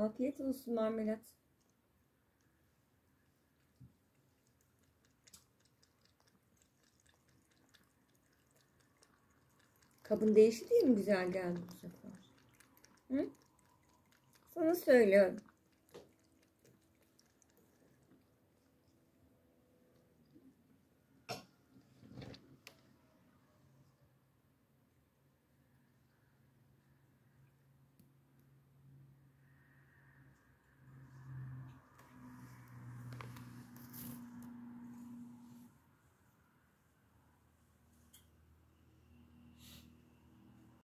Afiyet olsun marmelat. Kabın değişti değil mi güzel geldi bu sefer? Hı? Sana söylüyorum.